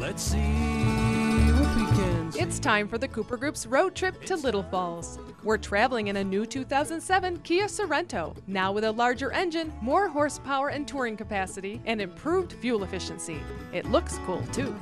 Let's see what we can It's time for the Cooper Group's road trip to Little Falls. We're traveling in a new 2007 Kia Sorento, now with a larger engine, more horsepower and touring capacity, and improved fuel efficiency. It looks cool too.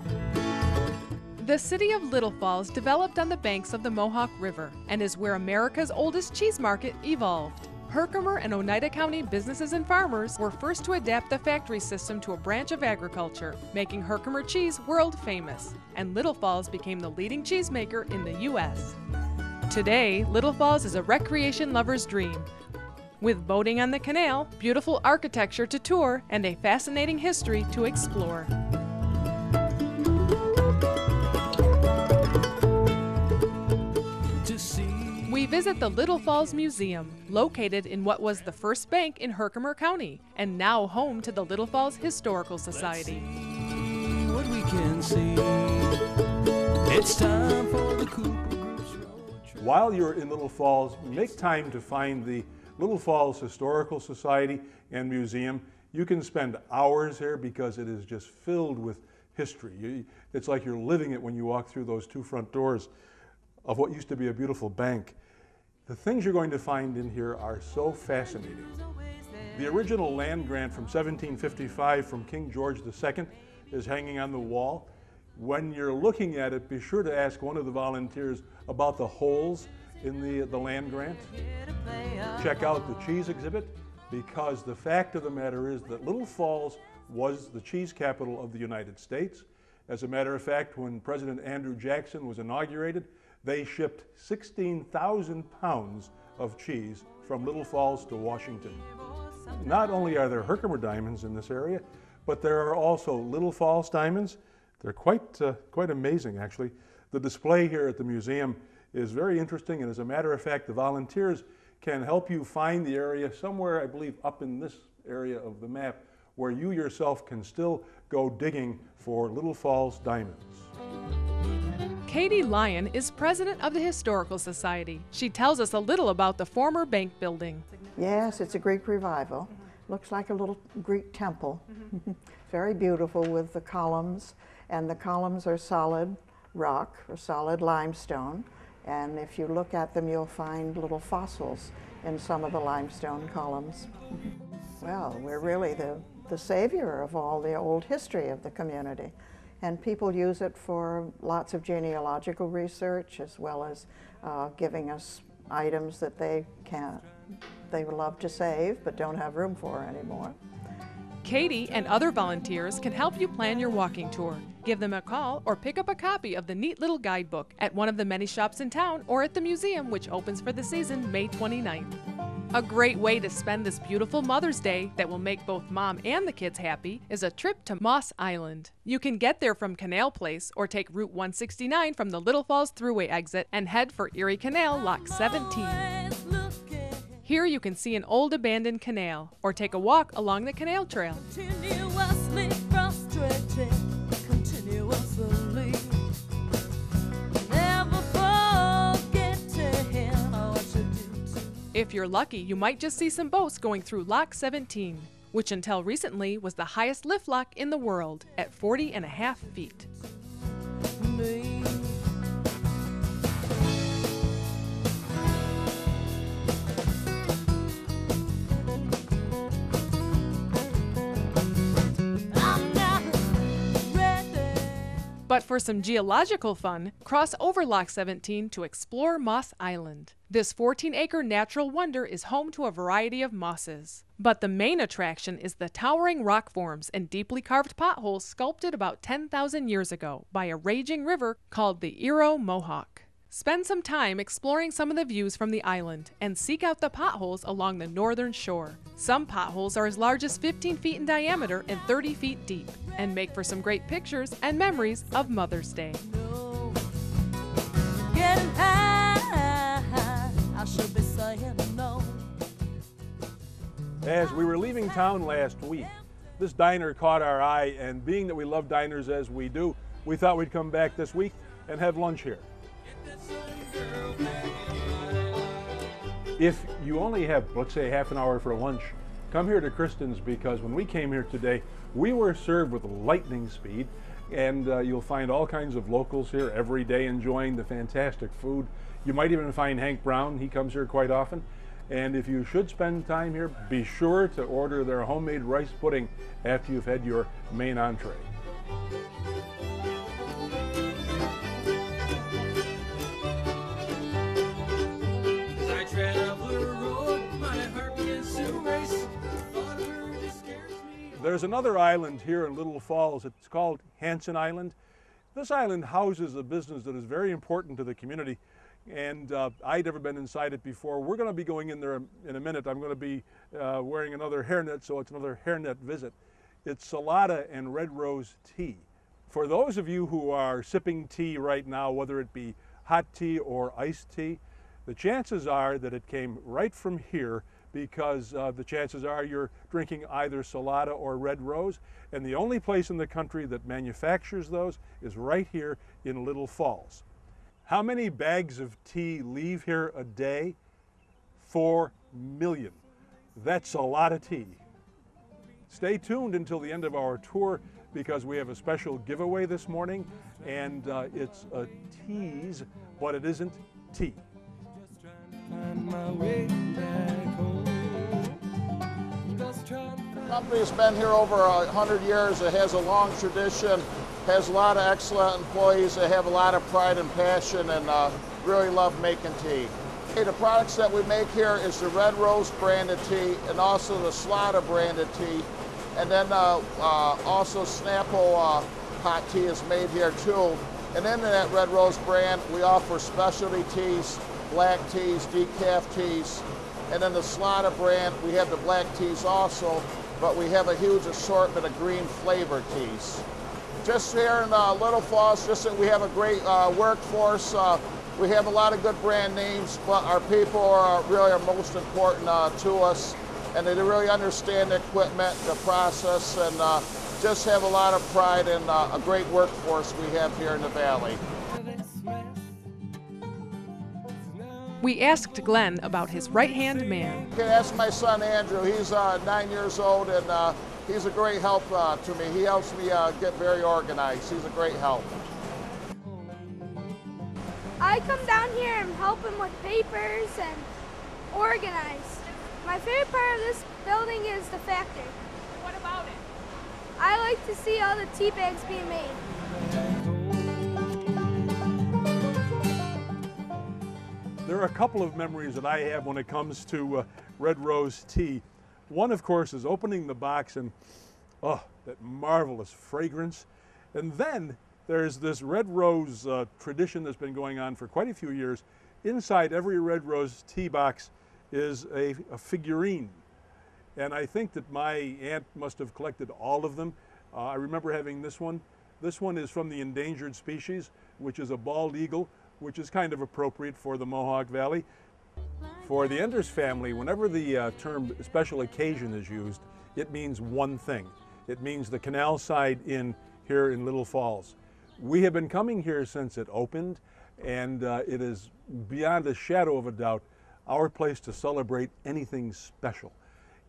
The city of Little Falls developed on the banks of the Mohawk River and is where America's oldest cheese market evolved. Herkimer and Oneida County businesses and farmers were first to adapt the factory system to a branch of agriculture, making Herkimer cheese world famous, and Little Falls became the leading cheesemaker in the U.S. Today, Little Falls is a recreation lover's dream. With boating on the canal, beautiful architecture to tour, and a fascinating history to explore. Visit the Little Falls Museum, located in what was the first bank in Herkimer County, and now home to the Little Falls Historical Society. See what we can see. It's time for the Cooper Group's. While you're in Little Falls, make time to find the Little Falls Historical Society and Museum. You can spend hours here because it is just filled with history. You- It's like you're living it when you walk through those two front doors of what used to be a beautiful bank. The things you're going to find in here are so fascinating. The original land grant from 1755 from King George II is hanging on the wall. When you're looking at it, be sure to ask one of the volunteers about the holes in the, the land grant. Check out the cheese exhibit because the fact of the matter is that Little Falls was the cheese capital of the United States. As a matter of fact, when President Andrew Jackson was inaugurated, they shipped 16,000 pounds of cheese from Little Falls to Washington. Not only are there Herkimer diamonds in this area, but there are also Little Falls diamonds. They're quite, uh, quite amazing, actually. The display here at the museum is very interesting, and as a matter of fact, the volunteers can help you find the area somewhere, I believe, up in this area of the map, where you yourself can still go digging for Little Falls diamonds. Katie Lyon is president of the Historical Society. She tells us a little about the former bank building. Yes, it's a Greek revival. Looks like a little Greek temple. Very beautiful with the columns, and the columns are solid rock or solid limestone. And if you look at them, you'll find little fossils in some of the limestone columns. Well, we're really the, the savior of all the old history of the community. And people use it for lots of genealogical research as well as uh, giving us items that they can't, they would love to save but don't have room for anymore. Katie and other volunteers can help you plan your walking tour. Give them a call or pick up a copy of the neat little guidebook at one of the many shops in town or at the museum, which opens for the season May 29th. A great way to spend this beautiful Mother's Day that will make both mom and the kids happy is a trip to Moss Island. You can get there from Canal Place or take Route 169 from the Little Falls Thruway exit and head for Erie Canal, Lock 17. Here you can see an old abandoned canal or take a walk along the canal trail. If you're lucky, you might just see some boats going through Lock 17, which until recently was the highest lift lock in the world at 40 and a half feet. But for some geological fun, cross over Lock 17 to explore Moss Island. This 14 acre natural wonder is home to a variety of mosses. But the main attraction is the towering rock forms and deeply carved potholes sculpted about 10,000 years ago by a raging river called the Iromohawk. Spend some time exploring some of the views from the island and seek out the potholes along the northern shore. Some potholes are as large as 15 feet in diameter and 30 feet deep, and make for some great pictures and memories of Mother's Day. Should be saying no. As we were leaving town last week, this diner caught our eye, and being that we love diners as we do, we thought we'd come back this week and have lunch here. If you only have, let's say, half an hour for lunch, come here to Kristen's because when we came here today, we were served with lightning speed and uh, you'll find all kinds of locals here every day enjoying the fantastic food. You might even find Hank Brown, he comes here quite often. And if you should spend time here, be sure to order their homemade rice pudding after you've had your main entree. There's another island here in Little Falls. It's called Hanson Island. This island houses a business that is very important to the community, and uh, I'd never been inside it before. We're going to be going in there in a minute. I'm going to be uh, wearing another hairnet, so it's another hairnet visit. It's Salada and Red Rose tea. For those of you who are sipping tea right now, whether it be hot tea or iced tea, the chances are that it came right from here because uh, the chances are you're drinking either Salada or Red Rose, and the only place in the country that manufactures those is right here in Little Falls. How many bags of tea leave here a day? Four million. That's a lot of tea. Stay tuned until the end of our tour because we have a special giveaway this morning, and uh, it's a tease, but it isn't tea. Company's been here over a hundred years. It has a long tradition, has a lot of excellent employees that have a lot of pride and passion and uh, really love making tea. Okay, The products that we make here is the Red Rose branded tea and also the Salada branded tea. And then uh, uh, also Snapple uh, hot tea is made here too. And then in that Red Rose brand, we offer specialty teas, black teas, decaf teas, and then the Salada brand, we have the black teas also, but we have a huge assortment of green flavor teas. Just here in uh, Little Falls, just that we have a great uh, workforce. Uh, we have a lot of good brand names, but our people are really are most important uh, to us, and they really understand the equipment, the process, and uh, just have a lot of pride in uh, a great workforce we have here in the valley. We asked Glenn about his right hand man. Okay, that's my son Andrew. He's uh, nine years old and uh, he's a great help uh, to me. He helps me uh, get very organized. He's a great help. I come down here and help him with papers and organize. My favorite part of this building is the factory. What about it? I like to see all the tea bags being made. There are a couple of memories that I have when it comes to uh, Red Rose tea. One, of course, is opening the box and, oh, that marvelous fragrance. And then there's this Red Rose uh, tradition that's been going on for quite a few years. Inside every Red Rose tea box is a, a figurine. And I think that my aunt must have collected all of them. Uh, I remember having this one. This one is from the endangered species, which is a bald eagle, which is kind of appropriate for the Mohawk Valley. For the Enders family, whenever the uh, term special occasion is used, it means one thing. It means the Canal Side Inn here in Little Falls. We have been coming here since it opened, and uh, it is beyond a shadow of a doubt our place to celebrate anything special.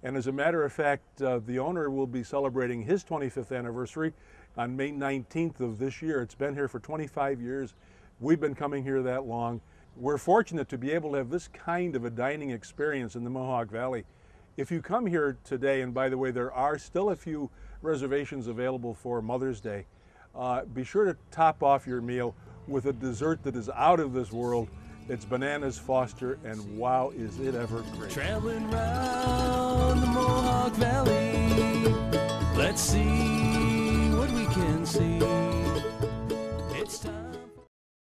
And as a matter of fact, uh, the owner will be celebrating his 25th anniversary on May 19th of this year. It's been here for 25 years. We've been coming here that long. We're fortunate to be able to have this kind of a dining experience in the Mohawk Valley. If you come here today, and by the way, there are still a few reservations available for Mother's Day, uh, be sure to top off your meal with a dessert that is out of this world. It's Bananas Foster, and wow, is it ever great! Traveling round the Mohawk Valley. Let's see what we can see.